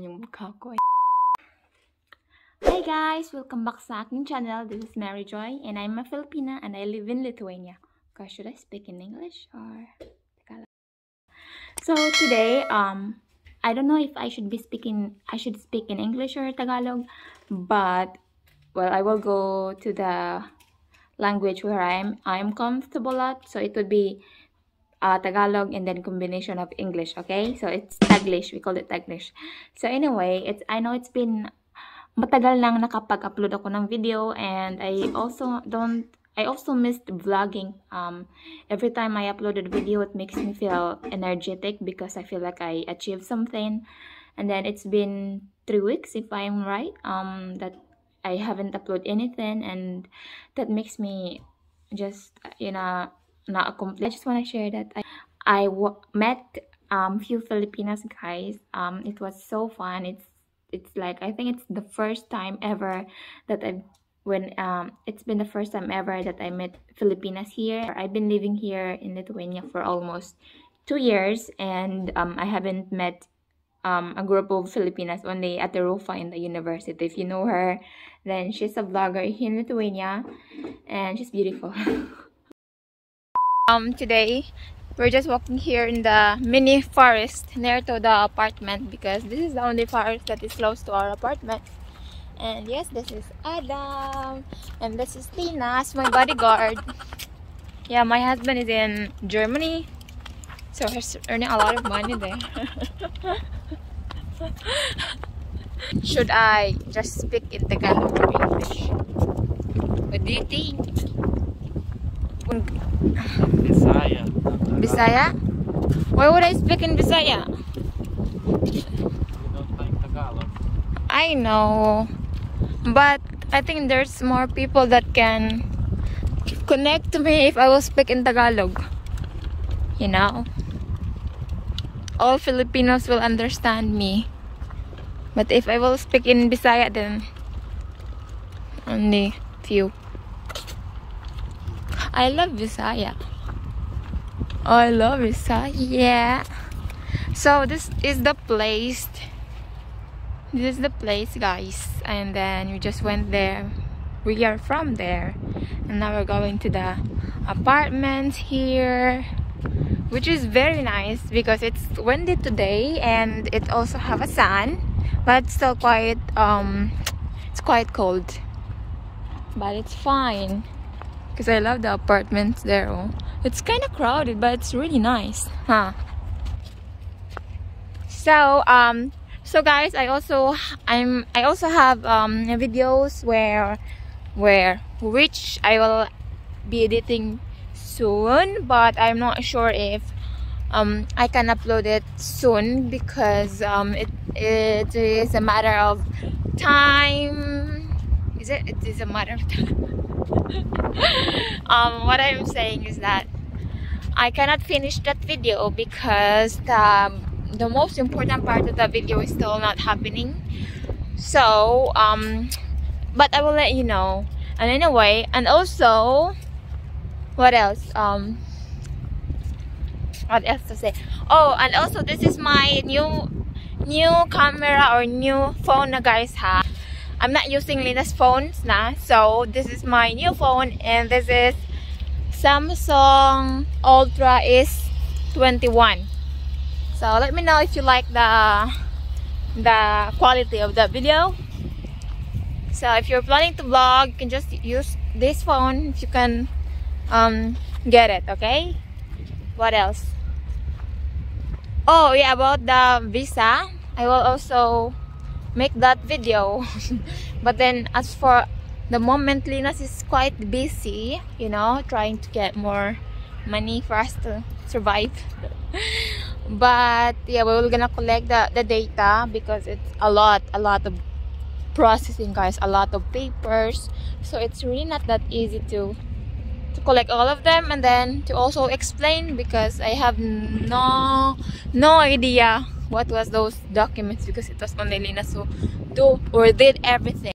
naman yung mukha ko. Hi guys! Welcome back sa aking channel. This is Mary Joy and I'm a Filipina and I live in Lithuania. Gosh, should I speak in English or Tagalog? So today, um, I don't know if I should be speaking, I should speak in English or Tagalog, but well, I will go to the language where I'm I'm comfortable at. So it would be uh, Tagalog and then combination of English. Okay, so it's Taglish. We call it Taglish. So anyway, it's I know it's been matagal nang nakapag-upload ako ng video and I also don't I also missed vlogging. Um, every time I upload a video, it makes me feel energetic because I feel like I achieved something. And then it's been three weeks, if I'm right, um, that I haven't uploaded anything, and that makes me just you know not accomplished. I just want to share that I I met um few Filipinas guys. Um, it was so fun. It's it's like I think it's the first time ever that I've when um it's been the first time ever that I met Filipinas here. I've been living here in Lithuania for almost two years and um I haven't met um a group of Filipinas only at the Rufa in the university. If you know her, then she's a vlogger here in Lithuania and she's beautiful. um today we're just walking here in the mini forest near to the apartment because this is the only forest that is close to our apartment. And yes this is Adam and this is Tina my bodyguard. Yeah my husband is in Germany so he's earning a lot of money there. Should I just speak in Tagalog or English? What do you think Bisaya. Bisaya why would I speak in Bisaya We don't like Tagalog. I know but I think there's more people that can connect to me if I will speak in Tagalog. You know? All Filipinos will understand me. But if I will speak in Bisaya, then only few. I love Bisaya. I love Bisaya. So this is the place. This is the place guys. And then we just went there. We are from there. And now we're going to the apartment here which is very nice because it's windy today and it also have a sun but it's still quite um it's quite cold. But it's fine because I love the apartments there it's kind of crowded but it's really nice. Huh. So um so guys i also i'm i also have um videos where where which i will be editing soon but i'm not sure if um i can upload it soon because um it it is a matter of time is it it is a matter of time. Um what i'm saying is that i cannot finish that video because the the most important part of the video is still not happening. So um but i will let you know. And anyway and also what else? Um what else to say? Oh and also this is my new new camera or new phone guys ha i'm not using Lina's phones na so this is my new phone and this is samsung ultra s 21 so let me know if you like the the quality of the video. So if you're planning to vlog you can just use this phone if you can um get it okay? What else? Oh yeah about the visa. I will also make that video. But then as for the moment Linas is quite busy you know trying to get more money for us to survive. But yeah we're gonna collect the, the data because it's a lot a lot of processing guys a lot of papers. So it's really not that easy to to collect all of them and then to also explain because I have no no idea what was those documents because it was only Lina who do or did everything.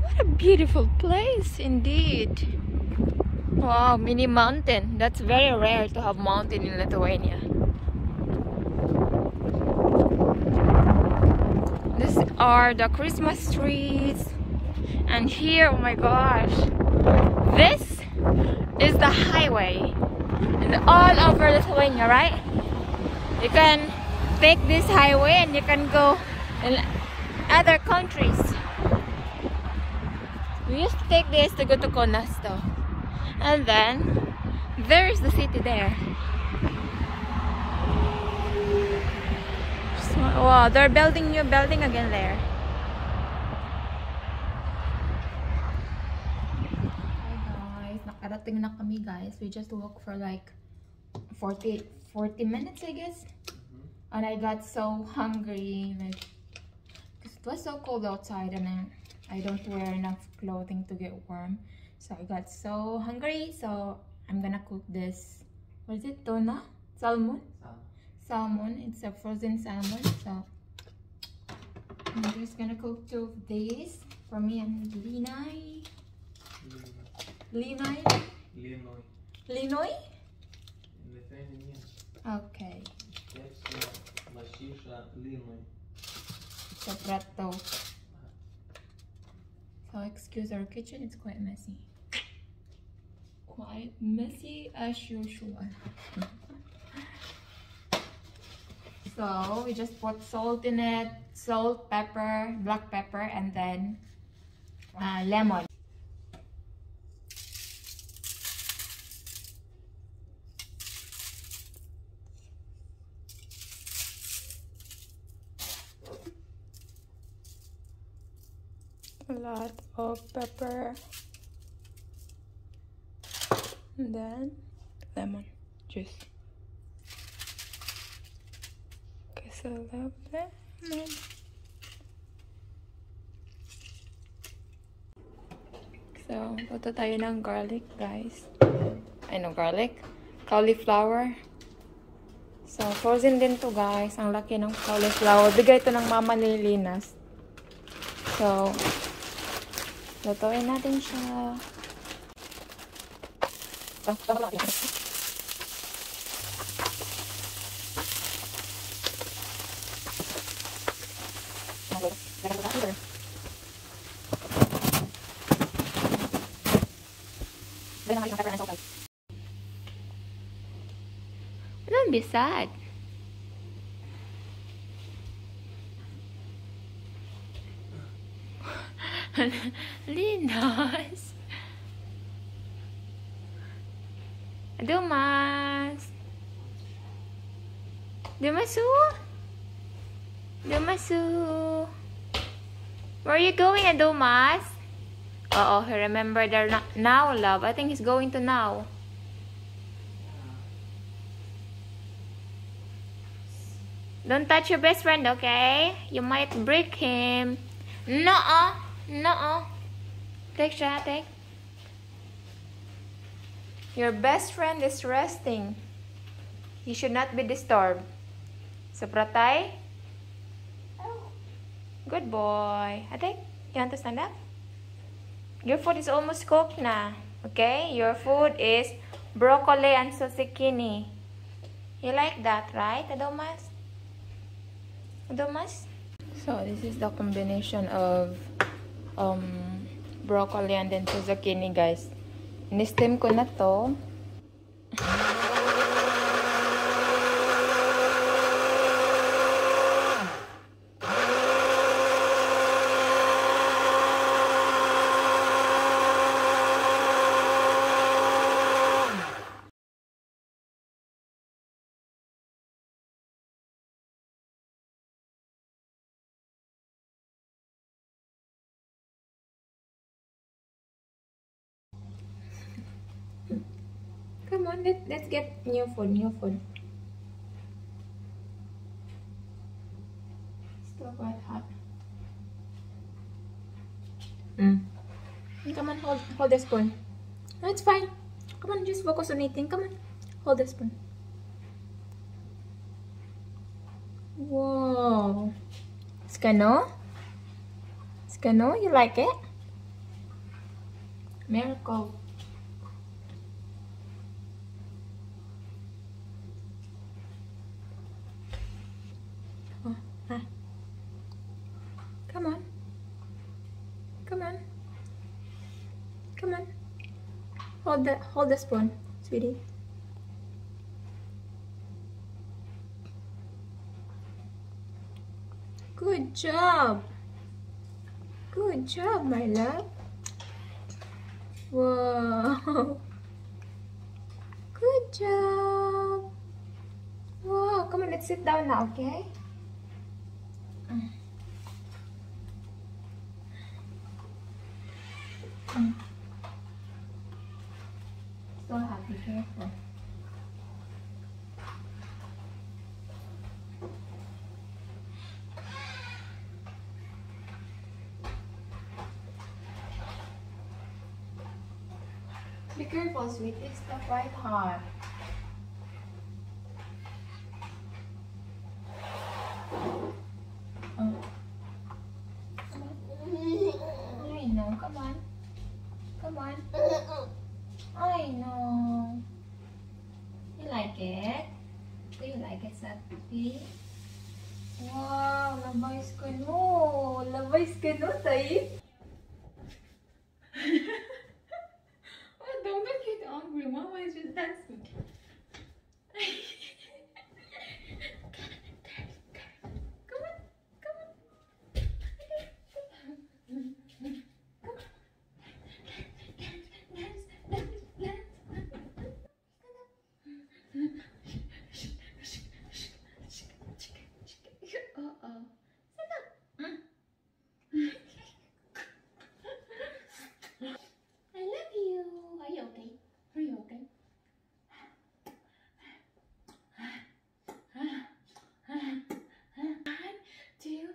What a beautiful place indeed. Wow, mini mountain. That's very rare to have mountain in Lithuania. Are the Christmas trees. And here, oh my gosh, this is the highway. And all over Lithuania, right? You can take this highway and you can go in other countries. We used to take this to go to Konasto. And then there is the city there. So, wow, they're building new building again there. Hi guys, nakarating na kami guys. We just walked for like 40, 40 minutes I guess. Mm-hmm. And I got so hungry like because it was so cold outside and I, I don't wear enough clothing to get warm. So I got so hungry, so I'm gonna cook this. What is it? Tuna? Salmon? salmon. It's a frozen salmon. So I'm just gonna cook two of these for me and Linai. Linai? Linoi. Linoi? Okay. It's a prato. So excuse our kitchen, it's quite messy. Quite messy as usual. so we just put salt in it, salt, pepper, black pepper, and then uh, lemon. a lot of pepper and then lemon juice lemon so luto tayo ng garlic guys. Ay no garlic. Cauliflower. So frozen din to guys. Ang laki ng cauliflower. Bigay ito ng mama ni Linas. So Lutuin natin siya. Don't be sad. Linas. Dumas. Dumasu. Dumasu. Where are you going, Adomas? Uh oh, he remembered their no- now love. I think he's going to now. Don't touch your best friend, okay? You might break him. No, no. Take siya, take. Your best friend is resting. He should not be disturbed. Sapratay? Good boy. Ate, you want to stand up? Your food is almost cooked na. Okay? Your food is broccoli and zucchini. You like that, right, Adomas? Adomas? So, this is the combination of um, broccoli and then zucchini, guys. Ni-steam ko na to. Let, let's get new food, new food. Still quite hot. Mm. Come on, hold, hold the spoon. No, it's fine. Come on, just focus on eating. Come on, hold the spoon. Whoa. Scano? Scano, you like it? Miracle. Oh, hi. Come on. Come on. Come on. Hold the hold the spoon, sweetie. Good job. Good job, my love. Whoa. Good job. Wow, come on, let's sit down now, okay? Mm. Mm. Still have be careful. Be careful, sweet. It's the right heart. Oh. Come on. I know. Come on. Come on. I know. You like it? Do you like it, Sapi? Wow, labais ka no. Labais ka no, tayo. oh, don't get angry. Mama is just dancing. come on, come on. Dance, dance, dance. Uh-oh. Sit up. I love you. Are you okay? Are you okay? One, two,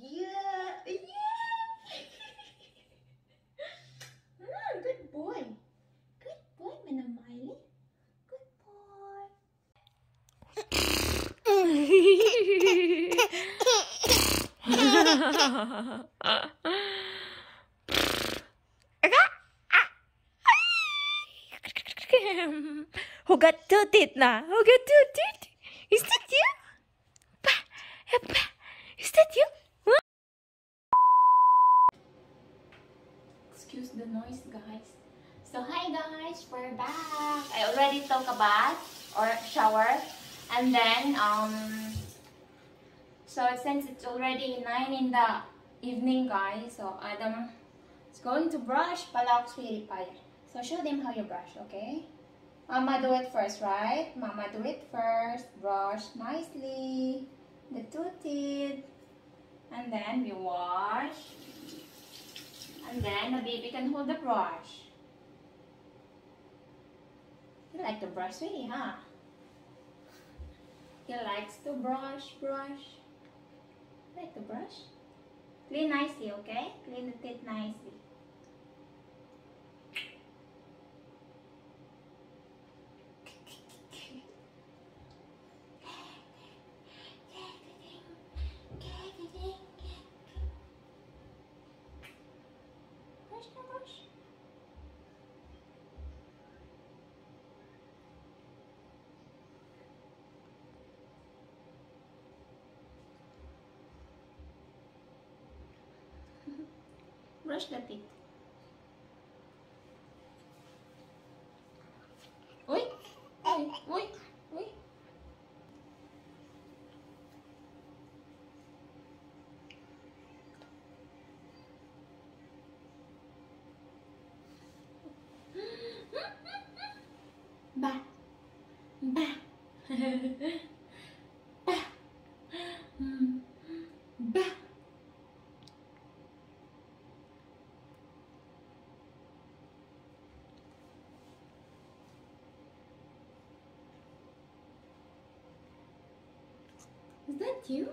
yeah, yeah. Mm, good boy. Good boy, Manamali. Good boy. Two teeth na? Two teeth? Is that you? Eh, is that you? Huh? Excuse the noise, guys. So, hi guys, we're back. I already took a bath or shower, and then um, so since it's already nine in the evening, guys, so Adam is going to brush palak pie. So show them how you brush, okay? Mama do it first, right? Mama do it first. Brush nicely the two teeth, and then we wash. And then the baby can hold the brush. You like to brush, sweetie, huh? He likes to brush, brush. Like the brush? Clean nicely, okay? Clean the teeth nicely. પ્રશ્ન Oi? Oi? Oi? Oi? Ba. Ba. Is that you?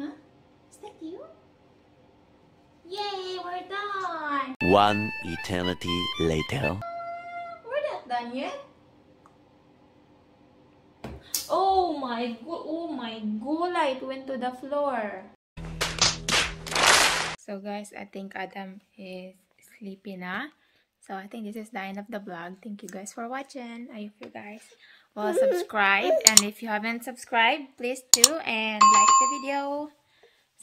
Huh? Is that you? Yay, we're done! One eternity later. We're not done yet. Oh my go oh my gulay, it went to the floor. So guys, I think Adam is sleepy na. So I think this is the end of the vlog. Thank you guys for watching. I hope you guys will subscribe. And if you haven't subscribed, please do and like the video.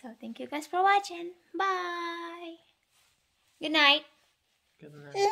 So thank you guys for watching. Bye. Good night. Good night.